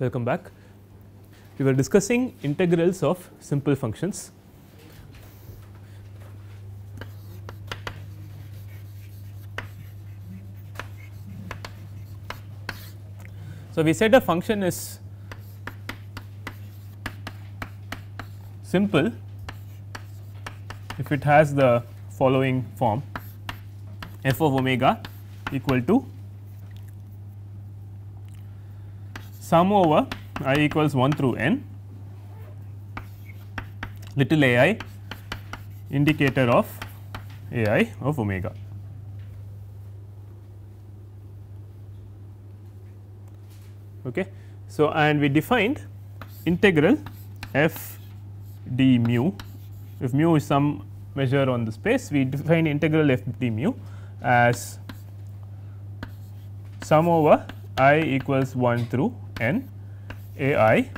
Welcome back. We were discussing integrals of simple functions. So, we said a function is simple if it has the following form f of omega equal to sum over i equals 1 through n little a i indicator of a i of omega. Okay. So, and we defined integral f d mu if mu is some measure on the space we define integral f d mu as sum over i equals 1 through n a i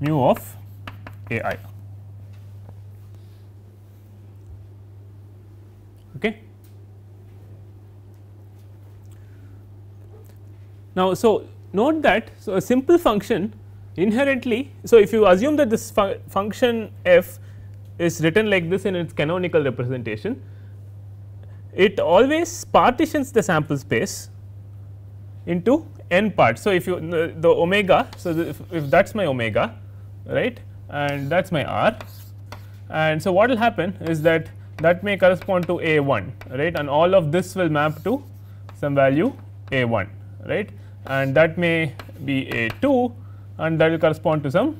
mu of a i. Okay. Now, so note that so a simple function inherently. So, if you assume that this fu function f is written like this in its canonical representation, it always partitions the sample space into n parts. So, if you the, omega, so the, if, if that is my omega right and that is my r and so what will happen is that that may correspond to a 1 right and all of this will map to some value a 1 right and that may be a 2 and that will correspond to some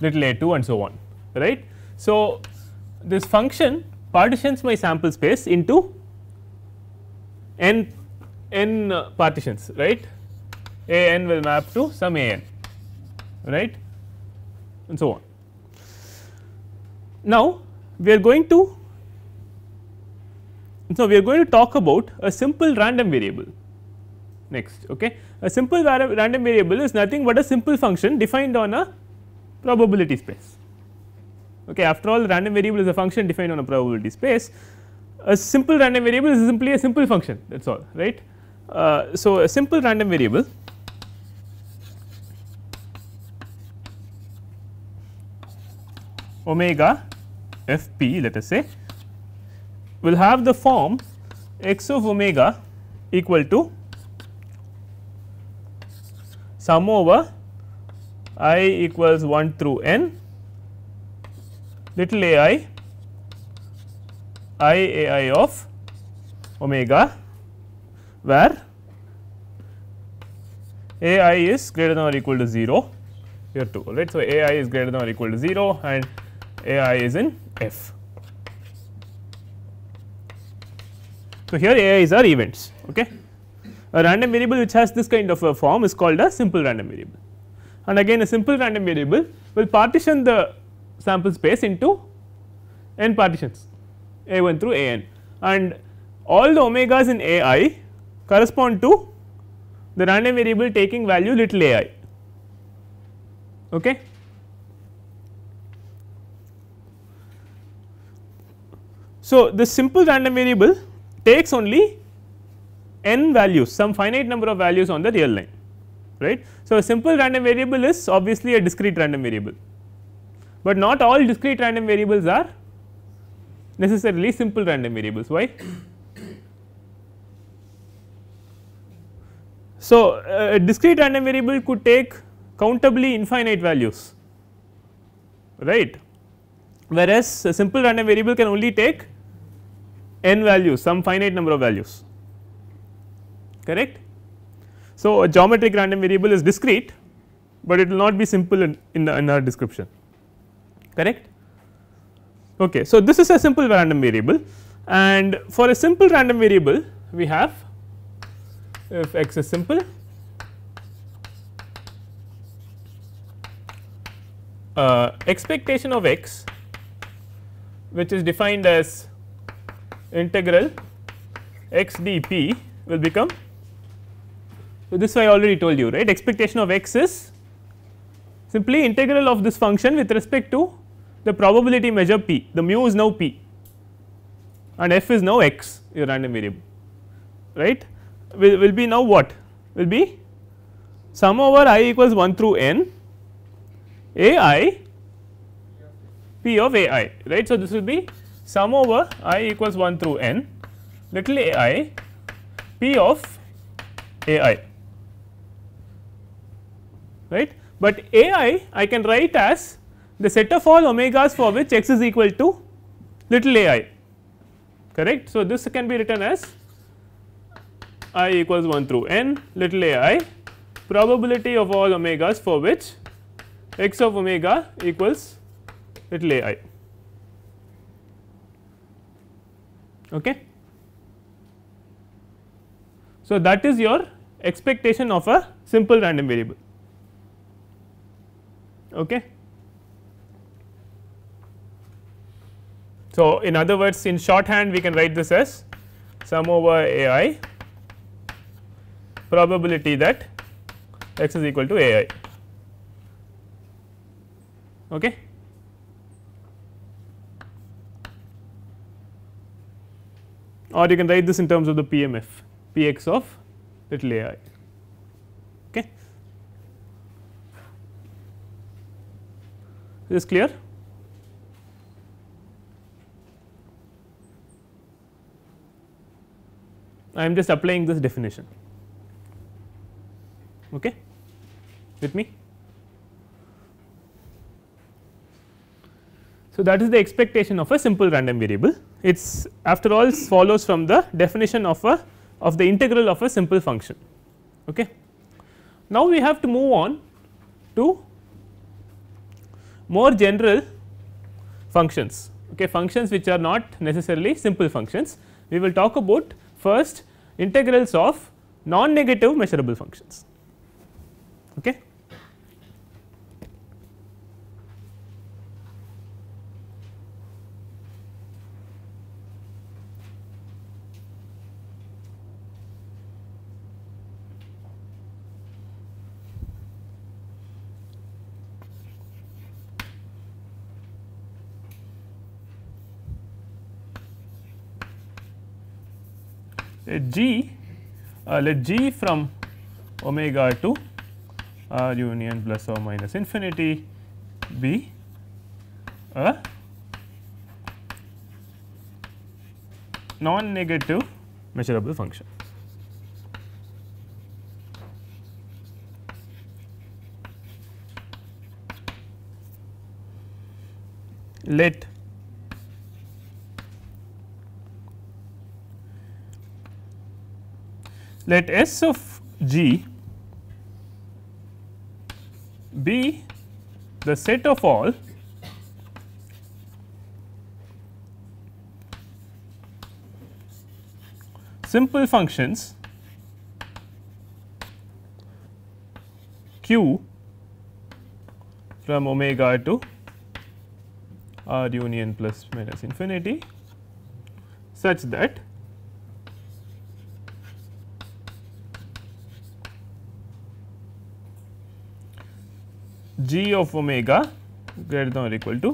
little a 2 and so on right. So, this function partitions my sample space into n n partitions right a n will map to some a n right and so on. Now, we are going to so we are going to talk about a simple random variable next. Okay. A simple random variable is nothing but a simple function defined on a probability space. Okay. After all random variable is a function defined on a probability space, a simple random variable is simply a simple function that is all right. Uh, so, a simple random variable omega f p let us say will have the form x of omega equal to sum over i equals 1 through n little a i i a i of omega where a i is greater than or equal to 0 here too right. So, a i is greater than or equal to 0 and a i is in f. So, here a i i's our events. Okay. A random variable which has this kind of a form is called a simple random variable and again a simple random variable will partition the sample space into n partitions a 1 through a n and all the omegas in a i correspond to the random variable taking value little a i. Okay. So, this simple random variable takes only n values some finite number of values on the real line right. So, a simple random variable is obviously a discrete random variable, but not all discrete random variables are necessarily simple random variables why. So, a discrete random variable could take countably infinite values right whereas a simple random variable can only take n values some finite number of values correct. So, a geometric random variable is discrete, but it will not be simple in, in, the, in our description correct. Okay. So, this is a simple random variable and for a simple random variable we have if x is simple uh, expectation of x which is defined as integral x d p will become So, this I already told you right? Expectation of x is simply integral of this function with respect to the probability measure p. The mu is now p and f is now x your random variable right? Will, will be now what? Will be sum over i equals 1 through n a i p of a i right. So, this will be sum over i equals 1 through n little a i p of a i right, but a i I can write as the set of all omegas for which x is equal to little a i correct. So, this can be written as i equals 1 through n little a i probability of all omegas for which x of omega equals little a i. Okay. So, that is your expectation of a simple random variable. Okay. So, in other words in shorthand we can write this as sum over a i probability that x is equal to a i. Okay. Or you can write this in terms of the PMF p x of little a i. Okay. Is clear? I am just applying this definition okay with me. So, that is the expectation of a simple random variable it is after all follows from the definition of a of the integral of a simple function. Okay. Now, we have to move on to more general functions okay, functions which are not necessarily simple functions. We will talk about first integrals of non negative measurable functions. Okay. Let g uh, let g from omega to r union plus or minus infinity be a non negative measurable function. Let let S of g be the set of all simple functions q from omega to r union plus minus infinity such that g of omega greater than or equal to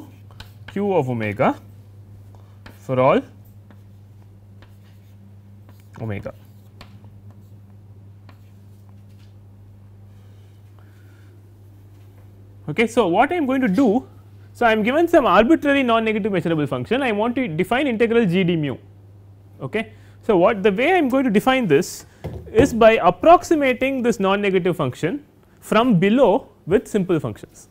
q of omega for all omega. Okay, so, what I am going to do? So, I am given some arbitrary non negative measurable function I want to define integral g d mu. Okay. So, what the way I am going to define this is by approximating this non negative function from below with simple functions.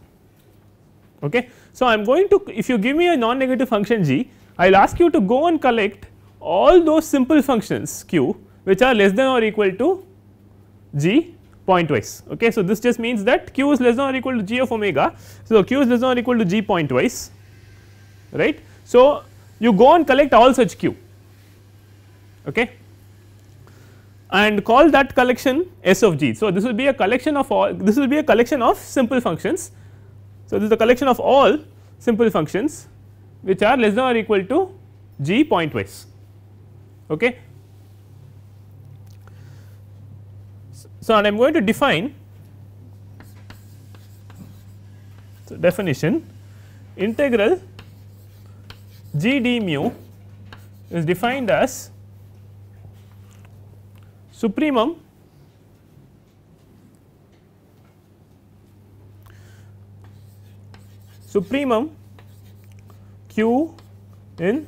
Okay. So, I am going to if you give me a non negative function g I will ask you to go and collect all those simple functions q which are less than or equal to g pointwise. Okay. So, this just means that q is less than or equal to g of omega. So, q is less than or equal to g pointwise right. So, you go and collect all such q okay and call that collection S of g. So, this will be a collection of all this will be a collection of simple functions. So, this is the collection of all simple functions which are less than or equal to g pointwise. Okay. So, and I am going to define so definition integral g d mu is defined as supremum supremum q in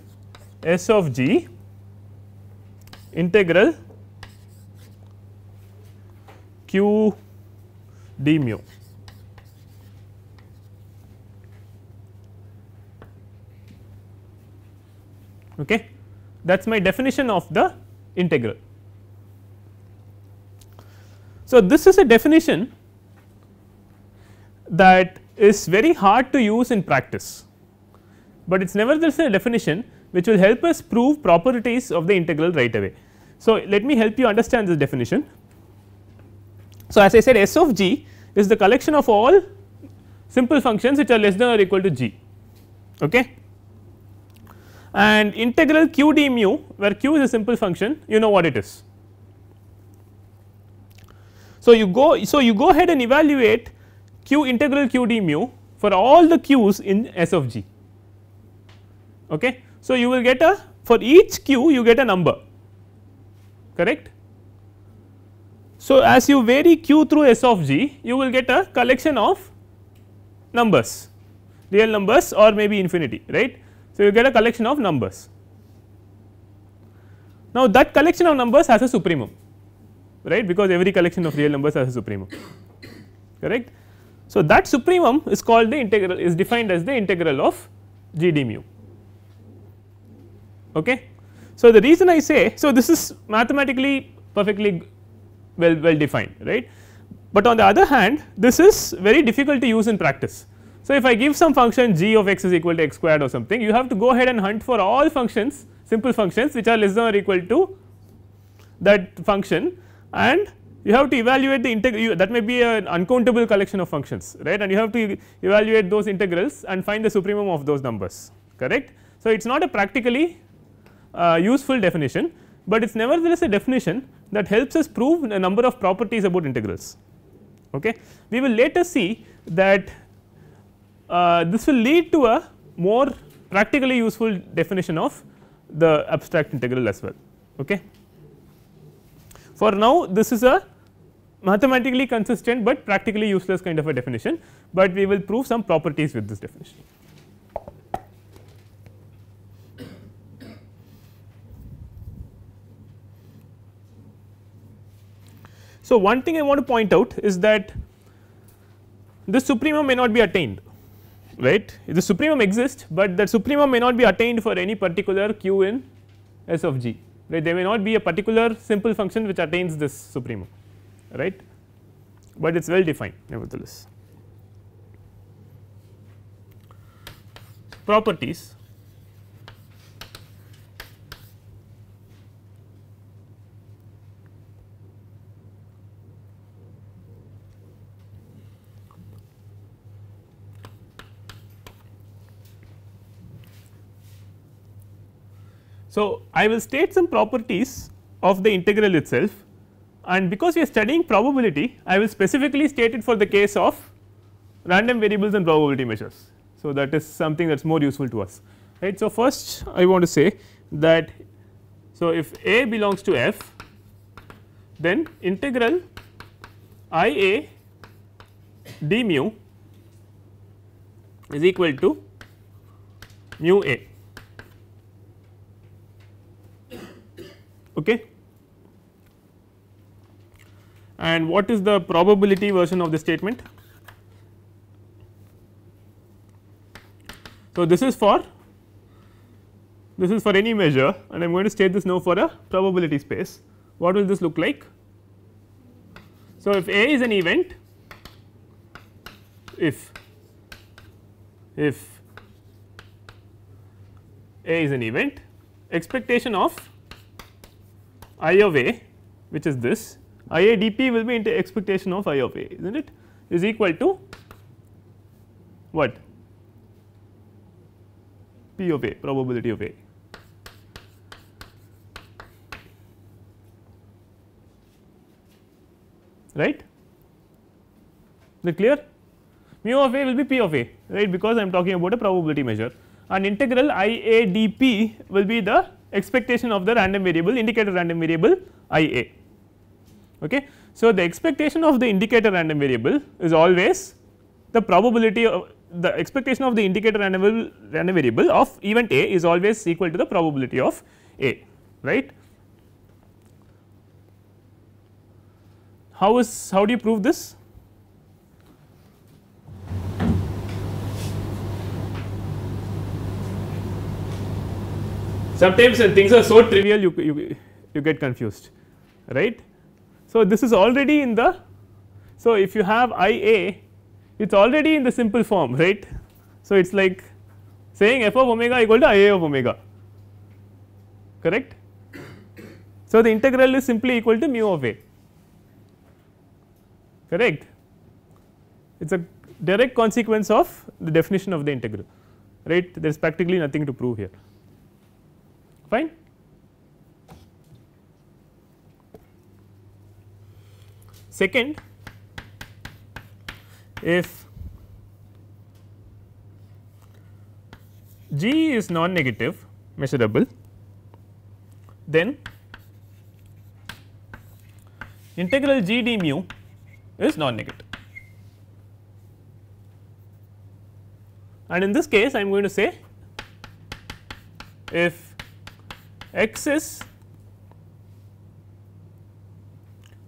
S of g integral q d mu. Okay. That is my definition of the integral. So, this is a definition that is very hard to use in practice, but it is nevertheless a definition which will help us prove properties of the integral right away. So, let me help you understand this definition. So, as I said S of g is the collection of all simple functions which are less than or equal to g okay. and integral q d mu where q is a simple function you know what it is. So, you go so you go ahead and evaluate q integral q d mu for all the q's in S of g okay. So, you will get a for each q you get a number correct. So, as you vary q through S of g you will get a collection of numbers real numbers or maybe infinity right. So, you get a collection of numbers. Now, that collection of numbers has a supremum right because every collection of real numbers has a supremum correct. So, that supremum is called the integral is defined as the integral of g d mu Okay. So, the reason I say so this is mathematically perfectly well well defined right, but on the other hand this is very difficult to use in practice. So, if I give some function g of x is equal to x squared or something you have to go ahead and hunt for all functions simple functions which are less than or equal to that function and you have to evaluate the integral that may be an uncountable collection of functions right and you have to evaluate those integrals and find the supremum of those numbers correct. So, it is not a practically uh, useful definition, but it is nevertheless a definition that helps us prove a number of properties about integrals. Okay. We will later see that uh, this will lead to a more practically useful definition of the abstract integral as well. Okay. For now this is a mathematically consistent, but practically useless kind of a definition, but we will prove some properties with this definition. So, one thing I want to point out is that this supremum may not be attained right the supremum exists, but that supremum may not be attained for any particular q in S of g there may not be a particular simple function which attains this supremum right, but it is well defined nevertheless. Properties So, I will state some properties of the integral itself and because we are studying probability I will specifically state it for the case of random variables and probability measures. So, that is something that is more useful to us right. So, first I want to say that so if A belongs to f then integral I A d mu is equal to mu A okay. And what is the probability version of the statement? So, this is for this is for any measure and I am going to state this now for a probability space. What will this look like? So, if A is an event, if if A is an event, expectation of I of A which is this I A dP will be into expectation of I of A is not it? Is equal to what? P of A probability of A. right? Is it clear? Mu of a will be p of a right? Because I am talking about a probability measure. And integral i a d p will be the expectation of the random variable indicator random variable i a. Okay. So, the expectation of the indicator random variable is always the probability of the expectation of the indicator random, random variable of event a is always equal to the probability of a right. How is how do you prove this? Sometimes when things are so trivial you, you, you get confused right. So, this is already in the so if you have I a it is already in the simple form right. So, it is like saying f of omega equal to I a of omega correct. So, the integral is simply equal to mu of a correct it is a direct consequence of the definition of the integral right there is practically nothing to prove here fine. Second if G is non negative measurable then integral G d mu is non-negative. negative and in this case I am going to say if x is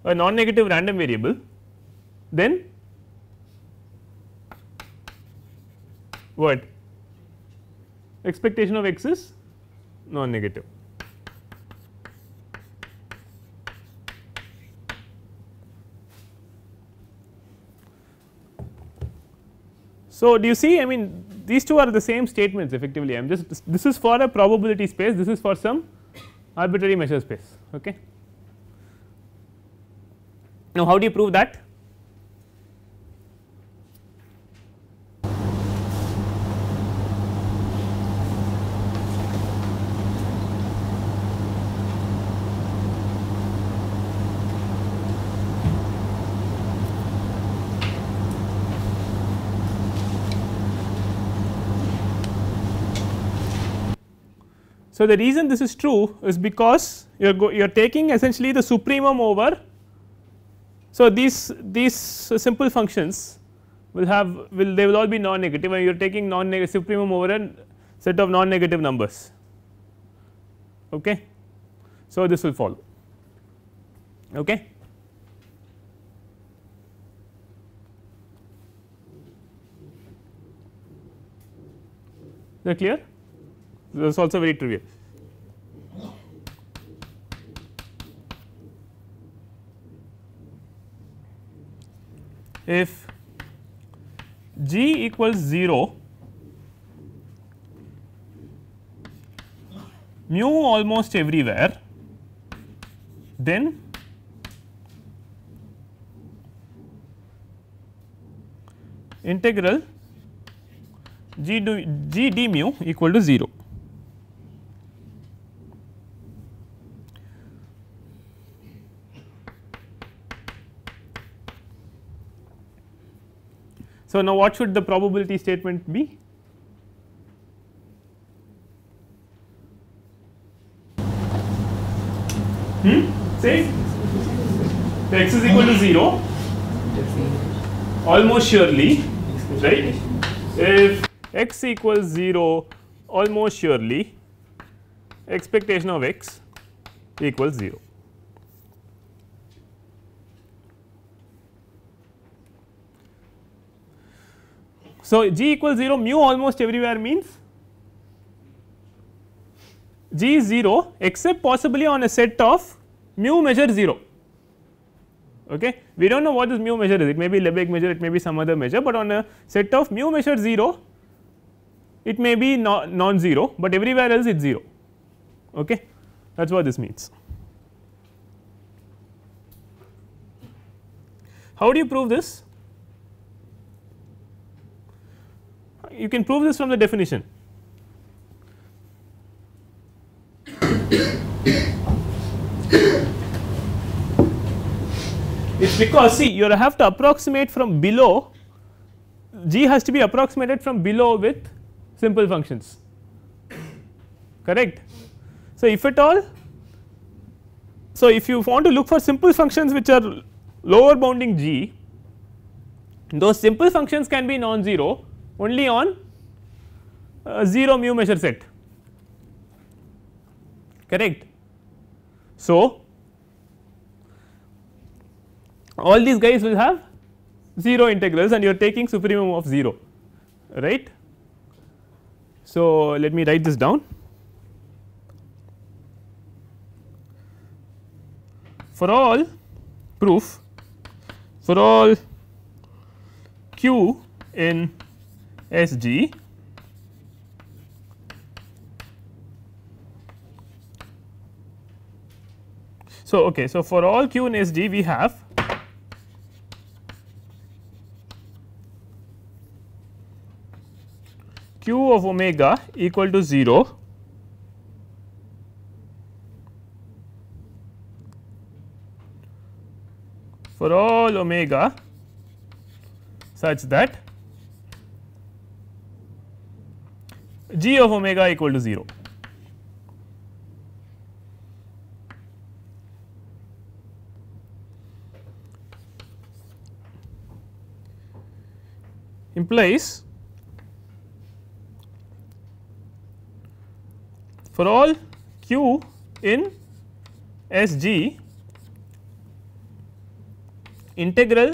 a non negative random variable then what? Expectation of x is non negative. So, do you see I mean these two are the same statements effectively. I am just this is for a probability space. This is for some arbitrary measure space okay. Now, how do you prove that? So, the reason this is true is because you are you are taking essentially the supremum over. So, these these simple functions will have will they will all be non negative and you are taking non negative supremum over a set of non negative numbers. Okay. So, this will follow. Okay. Is that clear? This is also very trivial. If g equals 0 mu almost everywhere then integral g, do, g d mu equal to 0. So, now what should the probability statement be? Hmm? Say x is equal to 0 almost surely right if x equals 0 almost surely expectation of x equals 0 So, g equals 0 mu almost everywhere means? G is 0 except possibly on a set of mu measure 0 okay? We do not know what this mu measure is. It may be Lebesgue measure it may be some other measure but on a set of mu measure 0 it may be non, zero but everywhere else it is 0 okay? That is what this means. How do you prove this? You can prove this from the definition. It is because see you have to approximate from below g has to be approximated from below with simple functions correct. So, if at all so if you want to look for simple functions which are lower bounding g those simple functions can be non-zero only on uh, 0 mu measure set correct. So, all these guys will have 0 integrals and you are taking supremum of 0 right. So, let me write this down for all proof for all q in S g. So, okay, so for all q in S g we have q of omega equal to 0 for all omega such that g of omega equal to 0. implies for all q in S g integral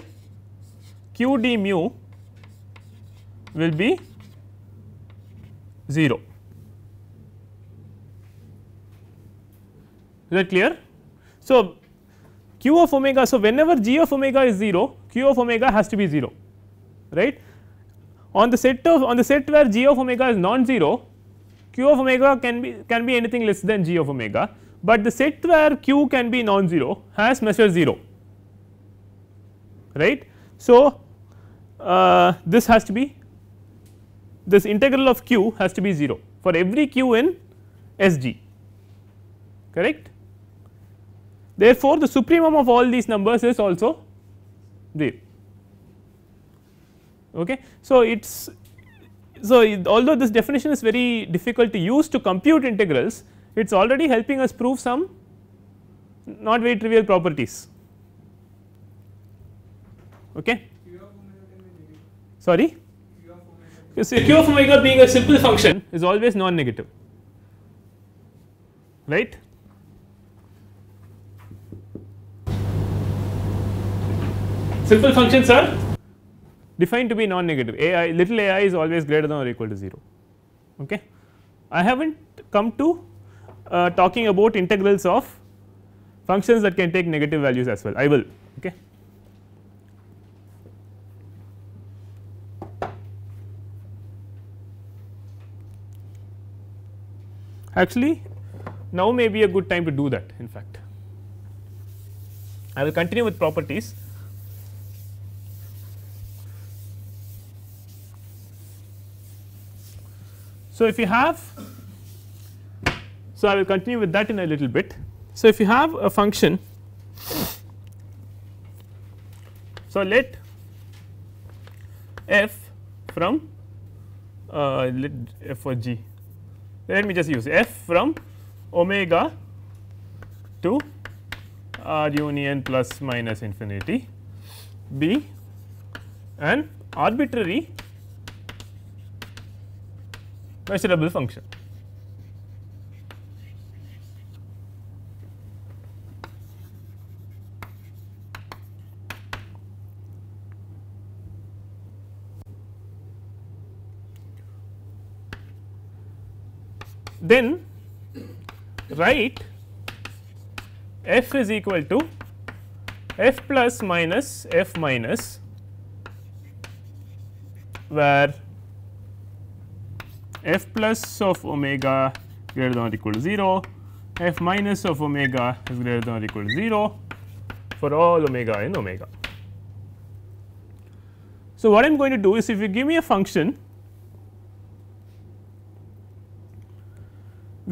q d mu will be 0. Is that clear? So, q of omega. So, whenever g of omega is 0, q of omega has to be 0 right. On the set of on the set where g of omega is non-zero, q of omega can be can be anything less than g of omega, but the set where q can be non-zero has measure 0 right. So, uh, this has to be this integral of q has to be 0 for every q in S g correct. Therefore, the supremum of all these numbers is also 0 okay. So, it is so although this definition is very difficult to use to compute integrals it is already helping us prove some not very trivial properties okay. Sorry because q of omega being a simple function is always non negative right. Simple functions are defined to be non negative a i little a i is always greater than or equal to 0 okay. I have not come to uh, talking about integrals of functions that can take negative values as well I will okay. Actually now may be a good time to do that in fact. I will continue with properties So, if you have so I will continue with that in a little bit. So, if you have a function so let f from uh, let f for g let me just use f from omega to r union plus minus infinity be an arbitrary measurable function. Then write f is equal to f plus minus f minus where f plus of omega greater than or equal to 0, f minus of omega is greater than or equal to 0 for all omega in omega. So, what I am going to do is if you give me a function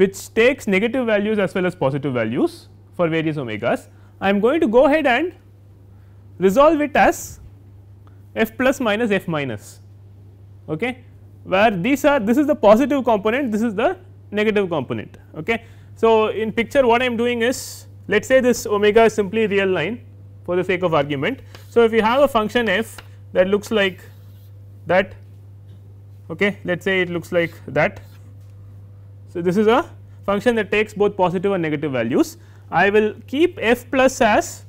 which takes negative values as well as positive values for various omegas, I am going to go ahead and resolve it as f plus minus f minus okay, where these are this is the positive component this is the negative component. Okay. So, in picture what I am doing is let us say this omega is simply real line for the sake of argument. So, if you have a function f that looks like that okay, let us say it looks like that. So, this is a function that takes both positive and negative values. I will keep f plus as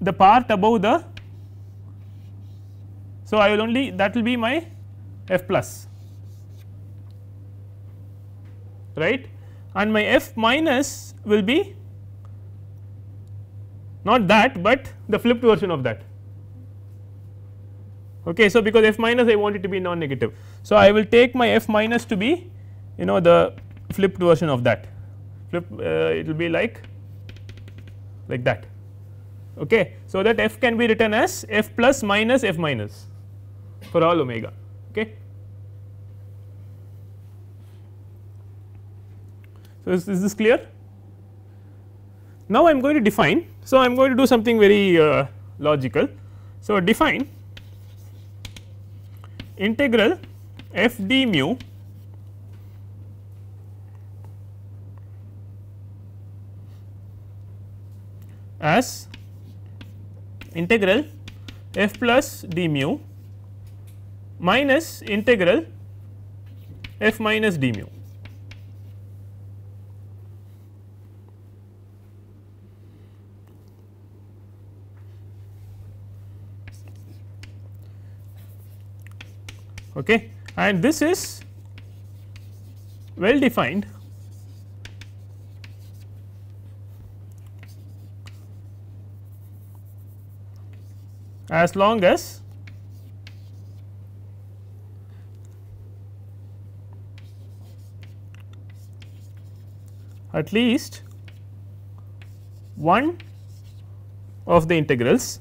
the part above the so, I will only that will be my f plus right and my f minus will be not that, but the flipped version of that. Okay, so, because f minus I want it to be non negative. So, I will take my f minus to be you know the flipped version of that flip uh, it will be like like that. Okay. So, that f can be written as f plus minus f minus for all omega. Okay. So, is, is this clear? Now, I am going to define. So, I am going to do something very uh, logical. So, define integral f d mu as integral f plus d mu minus integral f minus d mu. Okay. And this is well defined as long as at least one of the integrals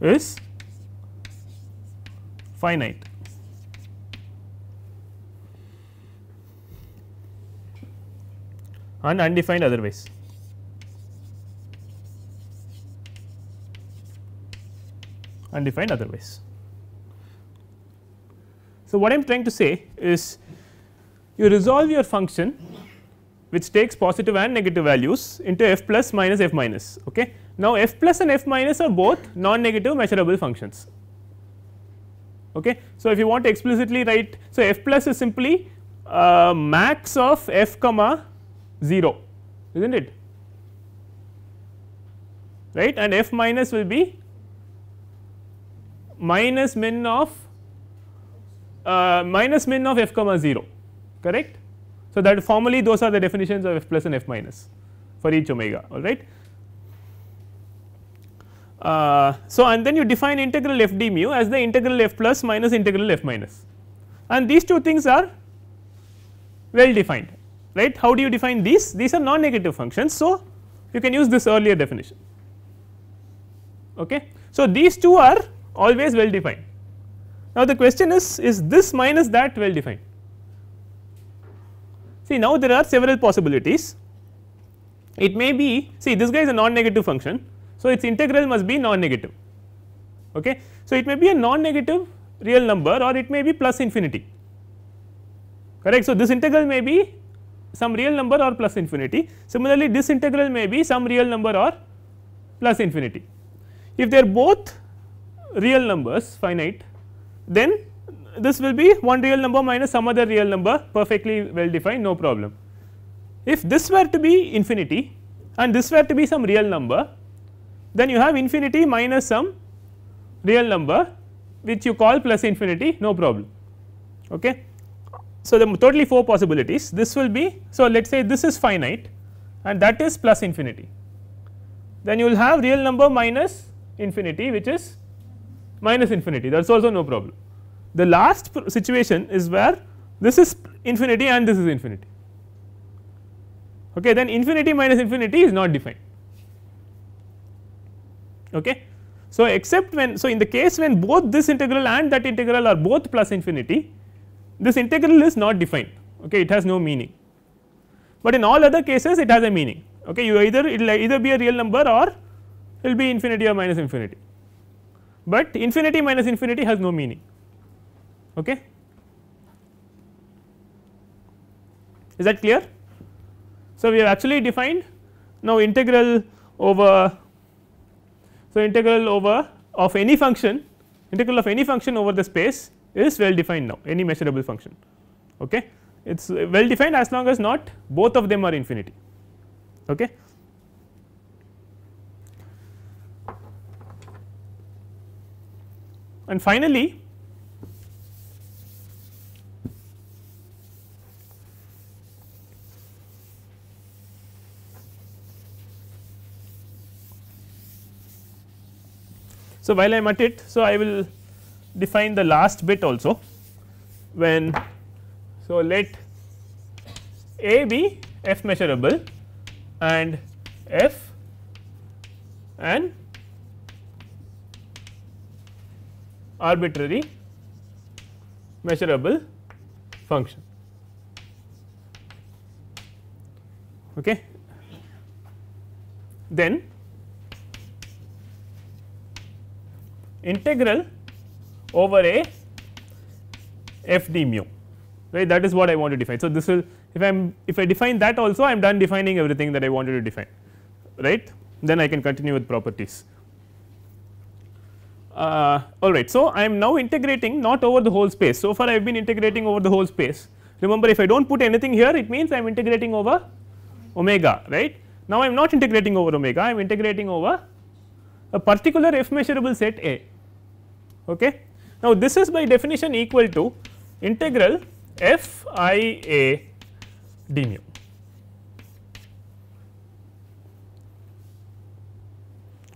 is finite. and undefined otherwise. Undefined otherwise. So, what I am trying to say is you resolve your function which takes positive and negative values into f plus minus f minus. Okay. Now, f plus and f minus are both non negative measurable functions. Okay. So, if you want to explicitly write, so f plus is simply uh, max of f comma 0 is not it right and f minus will be minus min of uh, minus min of f comma 0 correct. So, that formally those are the definitions of f plus and f minus for each omega all right. Uh, so, and then you define integral f d mu as the integral f plus minus integral f minus and these two things are well defined right. How do you define these? These are non negative functions. So, you can use this earlier definition. Okay. So, these two are always well defined. Now, the question is is this minus that well defined? See now there are several possibilities. It may be see this guy is a non negative function. So its integral must be non negative okay? So it may be a non negative real number or it may be plus infinity. Correct? So this integral may be some real number or plus infinity. Similarly this integral may be some real number or plus infinity. If they are both real numbers finite then this will be one real number minus some other real number perfectly well defined no problem. If this were to be infinity and this were to be some real number then you have infinity minus some real number which you call plus infinity no problem. Okay. So, the totally 4 possibilities this will be so let us say this is finite and that is plus infinity then you will have real number minus infinity which is minus infinity that is also no problem. The last situation is where this is infinity and this is infinity okay then infinity minus infinity is not defined okay. So, except when so in the case when both this integral and that integral are both plus infinity this integral is not defined okay it has no meaning. but in all other cases it has a meaning okay you either it will either be a real number or it will be infinity or minus infinity but infinity minus infinity has no meaning. Okay? Is that clear? So we have actually defined now integral over so integral over of any function integral of any function over the space is well defined now any measurable function. Okay? It is well defined as long as not both of them are infinity. Okay and finally So, while I am at it, so I will define the last bit also when so let A be f measurable and f an arbitrary measurable function. Okay. Then integral over a f d mu right that is what I want to define. So, this will if I am if I define that also I am done defining everything that I wanted to define right then I can continue with properties. Uh, all right. So, I am now integrating not over the whole space so far I have been integrating over the whole space remember if I do not put anything here it means I am integrating over omega right. Now, I am not integrating over omega I am integrating over a particular f measurable set A Okay. Now, this is by definition equal to integral f i a d mu.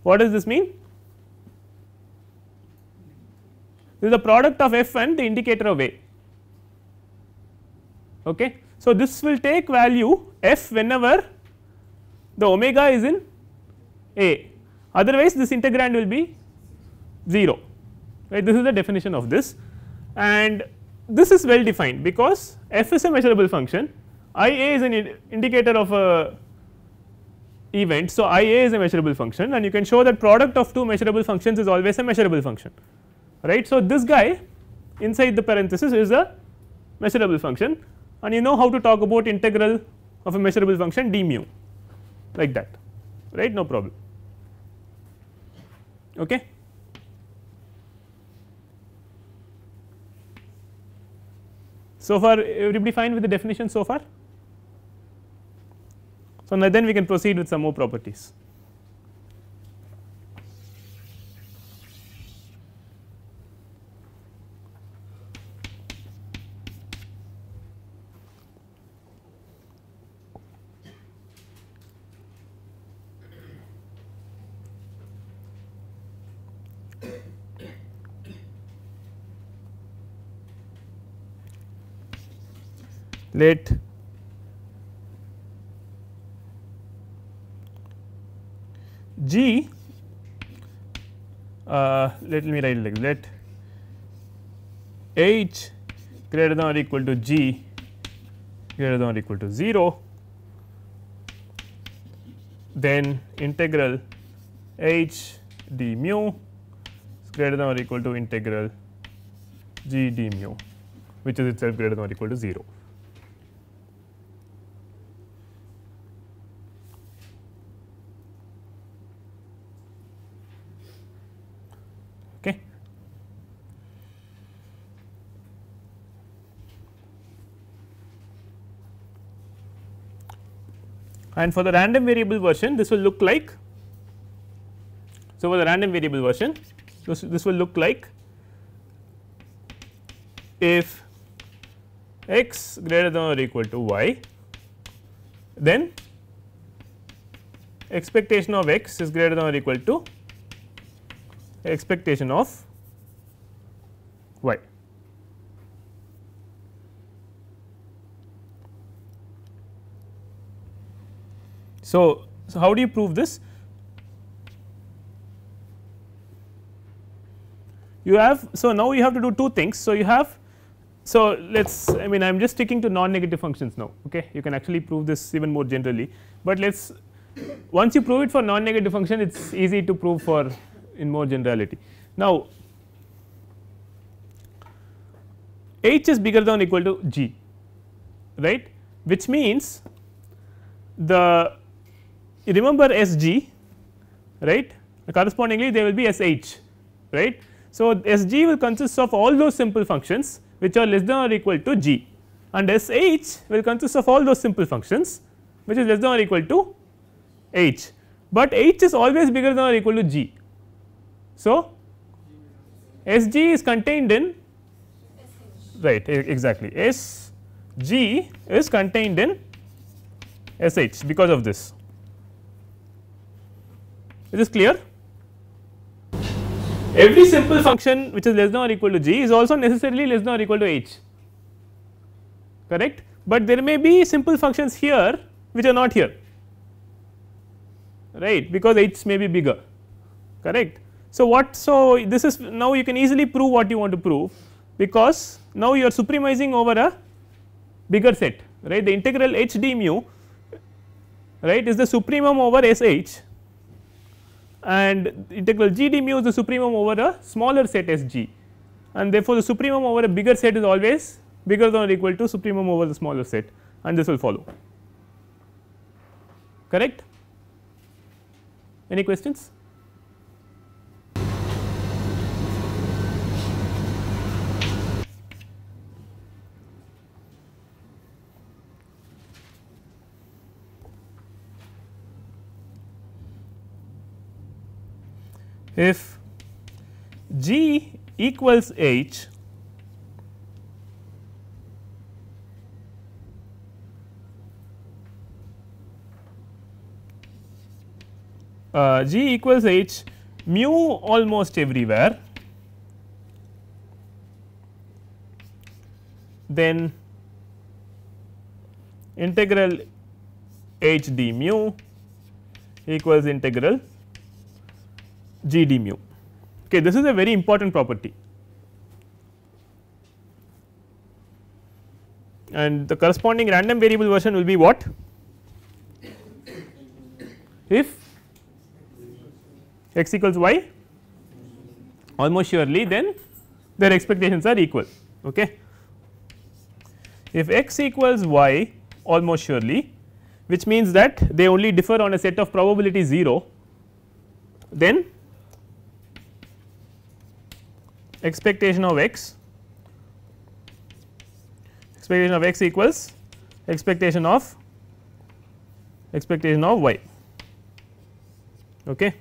What does this mean? This is the product of f and the indicator of a. Okay. So, this will take value f whenever the omega is in a. Otherwise this integrand will be 0 right? This is the definition of this. And this is well defined because f is a measurable function. I a is an indicator of a event. So, i a is a measurable function. And you can show that product of two measurable functions is always a measurable function right. So, this guy inside the parenthesis is a measurable function and you know how to talk about integral of a measurable function d mu like that right no problem okay. So far everybody fine with the definition so far? So now then we can proceed with some more properties. Let G uh, let me write like let H greater than or equal to G greater than or equal to 0 then integral H d mu is greater than or equal to integral G d mu which is itself greater than or equal to 0. And for the random variable version this will look like so for the random variable version this, this will look like if x greater than or equal to y then expectation of x is greater than or equal to expectation of y So, so how do you prove this? You have so now you have to do two things. So, you have So, let us I mean I am just sticking to non negative functions now okay you can actually prove this even more generally, but let us once you prove it for non negative function it is easy to prove for in more generality. Now, h is bigger than or equal to g right which means the remember S g right correspondingly there will be S h right. So, S g will consist of all those simple functions which are less than or equal to g and S h will consist of all those simple functions which is less than or equal to h, but h is always bigger than or equal to g. So, S g is contained in right exactly S g is contained in S h because of this. Is this clear? Every simple function which is less than or equal to g is also necessarily less than or equal to h. Correct, but there may be simple functions here which are not here. Right? Because h may be bigger. Correct. So, what so this is now you can easily prove what you want to prove because now you are supremizing over a bigger set. Right? The integral h d mu right is the supremum over S h and integral g d mu is the supremum over a smaller set S g and therefore, the supremum over a bigger set is always bigger than or equal to supremum over the smaller set and this will follow correct. Any questions? If G equals H uh, G equals H mu almost everywhere then integral h d mu equals integral g d mu. Okay, this is a very important property and the corresponding random variable version will be what? If x equals y almost surely then their expectations are equal. Okay. If x equals y almost surely which means that they only differ on a set of probability 0 then expectation of x. Expectation of x equals expectation of expectation of y. Okay?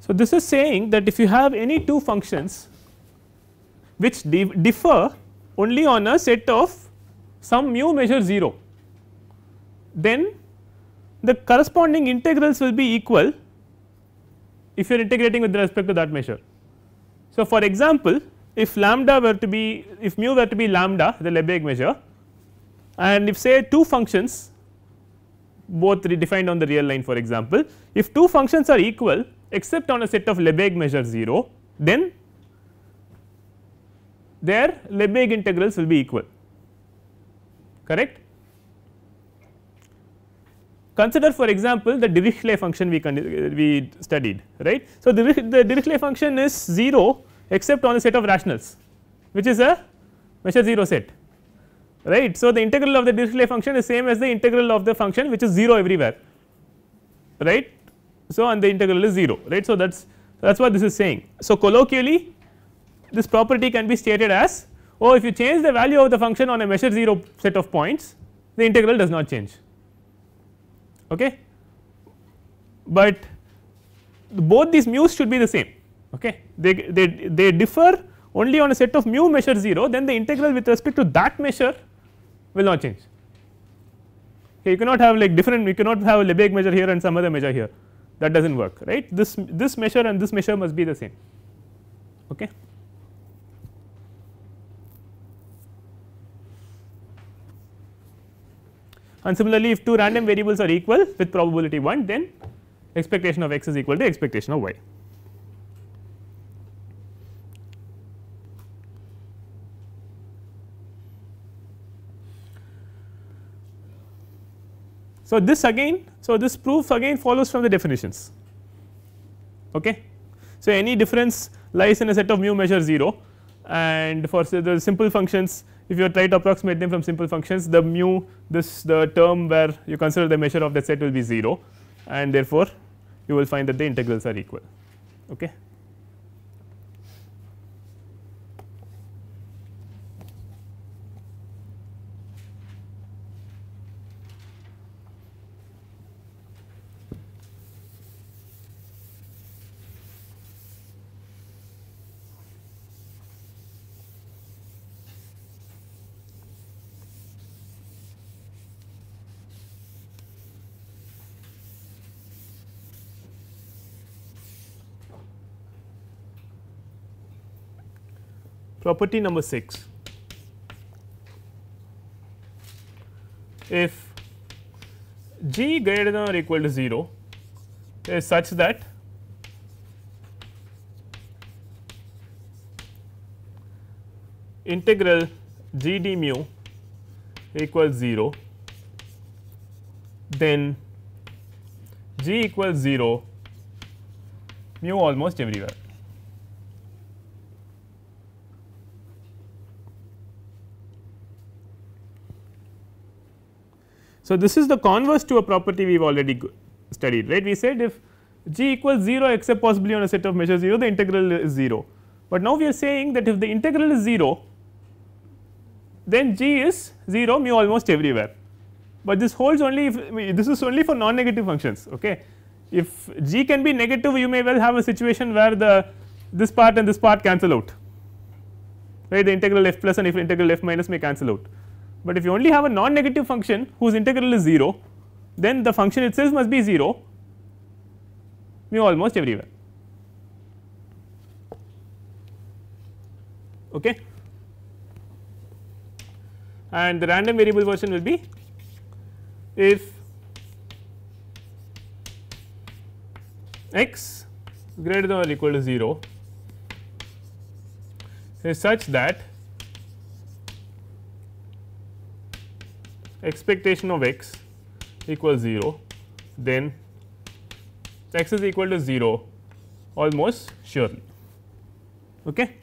So this is saying that if you have any two functions which differ only on a set of some mu measure 0 then the corresponding integrals will be equal if you are integrating with respect to that measure. So, for example, if lambda were to be if mu were to be lambda the Lebesgue measure and if say two functions both defined on the real line for example, if two functions are equal except on a set of Lebesgue measure 0 then their Lebesgue integrals will be equal correct Consider for example, the Dirichlet function we, we studied right. So, the, Dirichlet function is 0 except on a set of rationals which is a measure 0 set right. So, the integral of the Dirichlet function is same as the integral of the function which is 0 everywhere right. So, and the integral is 0 right. So, that is that is what this is saying. So, colloquially this property can be stated as oh if you change the value of the function on a measure 0 set of points the integral does not change okay? But both these mu's should be the same. Okay? They, they, they differ only on a set of mu measure 0 then the integral with respect to that measure will not change. Okay you cannot have like different you cannot have a Lebesgue measure here and some other measure here. That does not work right? This this measure and this measure must be the same. Okay and similarly if two random variables are equal with probability 1 then expectation of x is equal to expectation of y. So, this again, so this proof again follows from the definitions. Okay. So, any difference lies in a set of mu measure 0 and for the simple functions if you try to approximate them from simple functions the mu this the term where you consider the measure of the set will be 0 and therefore, you will find that the integrals are equal. Okay. Property number 6 if g greater than or equal to 0 is such that integral g d mu equals 0 then g equals 0 mu almost everywhere. So, this is the converse to a property we have already studied right? We said if g equals 0 except possibly on a set of measure 0 the integral is 0, but now we are saying that if the integral is 0 then g is 0 mu almost everywhere, but this holds only if this is only for non negative functions ok. If g can be negative you may well have a situation where the this part and this part cancel out. Right? The integral f plus and if integral f minus may cancel out but if you only have a non negative function whose integral is 0 then the function itself must be 0 mu almost everywhere. Okay. And the random variable version will be if x greater than or equal to 0 is such that expectation of x equals 0 then x is equal to 0 almost surely. Okay.